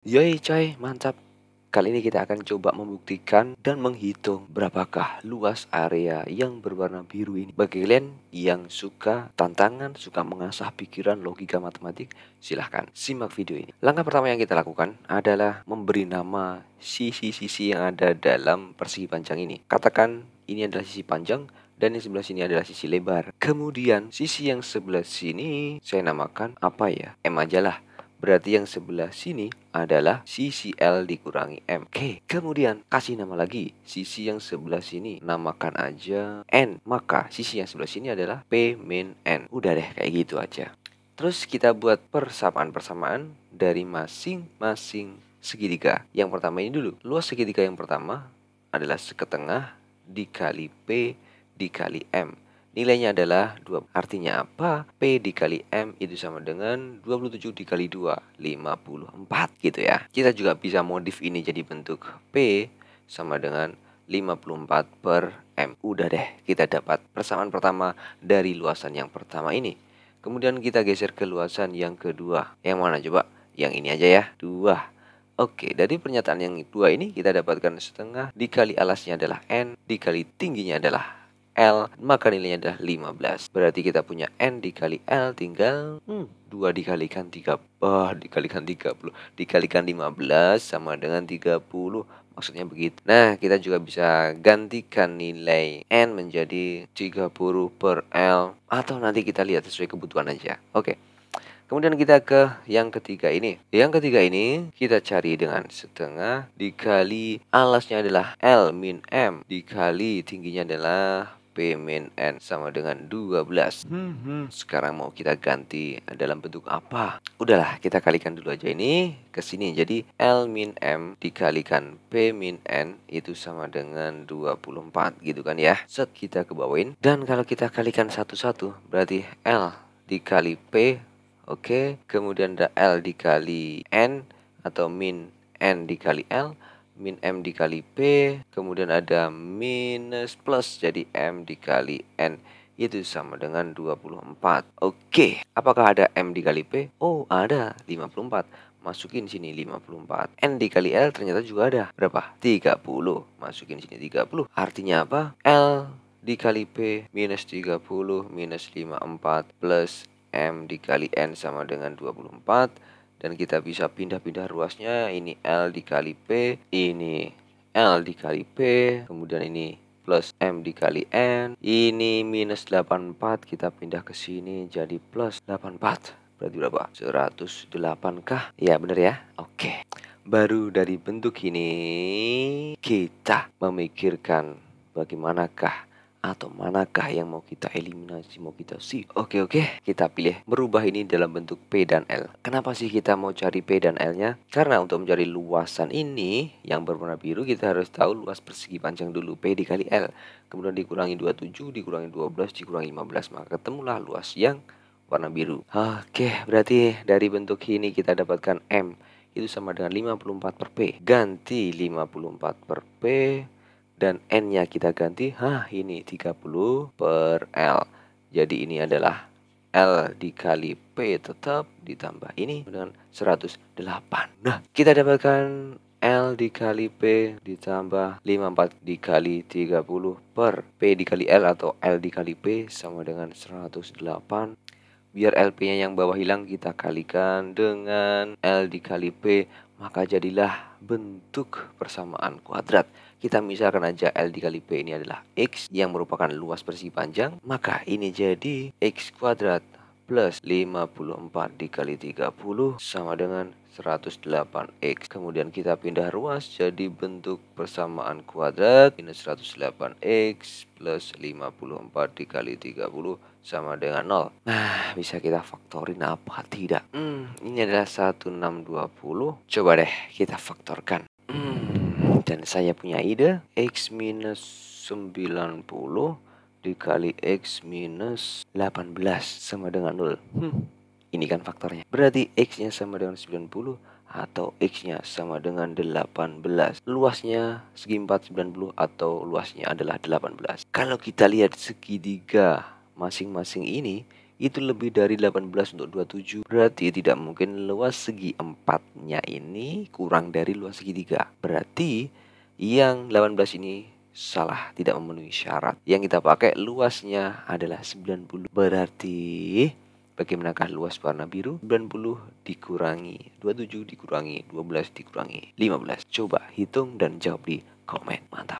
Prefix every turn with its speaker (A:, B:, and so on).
A: Yoi coy, mantap. Kali ini kita akan coba membuktikan dan menghitung berapakah luas area yang berwarna biru ini. Bagi kalian yang suka tantangan, suka mengasah pikiran logika matematik, silahkan simak video ini. Langkah pertama yang kita lakukan adalah memberi nama sisi-sisi yang ada dalam persegi panjang ini. Katakan ini adalah sisi panjang dan yang sebelah sini adalah sisi lebar. Kemudian sisi yang sebelah sini saya namakan apa ya? M aja lah. Berarti yang sebelah sini adalah sisi L dikurangi M. Oke, kemudian kasih nama lagi. Sisi yang sebelah sini namakan aja N. Maka sisi yang sebelah sini adalah P min N. Udah deh, kayak gitu aja. Terus kita buat persamaan-persamaan dari masing-masing segitiga. Yang pertama ini dulu. Luas segitiga yang pertama adalah seketengah dikali P dikali M. Nilainya adalah 2. Artinya apa? P dikali M itu sama dengan 27 dikali 2, 54 gitu ya. Kita juga bisa modif ini jadi bentuk P sama dengan 54 per M. Udah deh, kita dapat persamaan pertama dari luasan yang pertama ini. Kemudian kita geser ke luasan yang kedua. Yang mana coba? Yang ini aja ya, 2. Oke, dari pernyataan yang dua ini kita dapatkan setengah dikali alasnya adalah N, dikali tingginya adalah L maka nilainya adalah 15 berarti kita punya N dikali L tinggal hmm, 2 dikalikan 3 oh, dikalikan 30 dikalikan 15 sama dengan 30 maksudnya begitu. Nah kita juga bisa gantikan nilai N menjadi 30 per L. Atau nanti kita lihat sesuai kebutuhan aja. Oke. Kemudian kita ke yang ketiga ini. Yang ketiga ini kita cari dengan setengah dikali alasnya adalah L min M dikali tingginya adalah P min N sama dengan 12 hmm, hmm. Sekarang mau kita ganti dalam bentuk apa? Udahlah kita kalikan dulu aja ini ke sini. Jadi L min M dikalikan P min N itu sama dengan 24 gitu kan ya? Set kita ke bawain. Dan kalau kita kalikan satu-satu berarti L dikali P Oke. Kemudian ada L dikali N atau min N dikali L min M dikali P, kemudian ada minus plus jadi M dikali N itu sama dengan 24. Oke, apakah ada M dikali P? Oh, ada 54. Masukin sini 54. N dikali L ternyata juga ada. Berapa? 30. Masukin sini 30. Artinya apa? L dikali P minus 30 minus 54 plus M dikali N sama dengan 24 dan kita bisa pindah-pindah ruasnya. Ini L dikali P ini L dikali P kemudian ini plus M dikali N. Ini minus 84 kita pindah ke sini jadi plus 84 berarti berapa? 108 kah? Ya bener ya? Oke. Baru dari bentuk ini kita memikirkan bagaimanakah atau manakah yang mau kita eliminasi, mau kita sih? Oke oke, kita pilih merubah ini dalam bentuk P dan L. Kenapa sih kita mau cari P dan L-nya? Karena untuk mencari luasan ini yang berwarna biru kita harus tahu luas persegi panjang dulu P dikali L. Kemudian dikurangi 27, dikurangi 12, dikurangi 15, maka ketemulah luas yang warna biru. Oke, berarti dari bentuk ini kita dapatkan M itu sama dengan 54 per P. Ganti 54 per P dan N-nya kita ganti, hah ini 30 per L. Jadi ini adalah L dikali P tetap ditambah ini dengan 108. Nah, kita dapatkan L dikali P ditambah 54 dikali 30 per P dikali L atau L dikali P sama dengan 108 biar LP-nya yang bawah hilang kita kalikan dengan L dikali P maka jadilah bentuk persamaan kuadrat. Kita misalkan aja L dikali P ini adalah X yang merupakan luas persegi panjang, maka ini jadi X kuadrat plus 54 dikali 30 sama dengan 108x kemudian kita pindah ruas jadi bentuk persamaan kuadrat minus 108x plus 54 dikali 30 sama dengan 0 nah bisa kita faktorin apa? Tidak. Hmm, ini adalah 1620 coba deh kita faktorkan. Hmm, dan saya punya ide X minus 90 dikali X minus 18 sama dengan 0 hmm, Ini kan faktornya. Berarti X-nya sama dengan 90 atau X-nya sama dengan 18 Luasnya segi 490 atau luasnya adalah 18 Kalau kita lihat segitiga masing-masing ini itu lebih dari 18 untuk 27 berarti tidak mungkin luas segi empatnya ini kurang dari luas segi tiga berarti yang 18 ini salah tidak memenuhi syarat. Yang kita pakai luasnya adalah 90 berarti Bagaimanakah luas warna biru? 90 dikurangi 27 dikurangi 12 dikurangi 15 Coba hitung dan jawab di komen. Mantap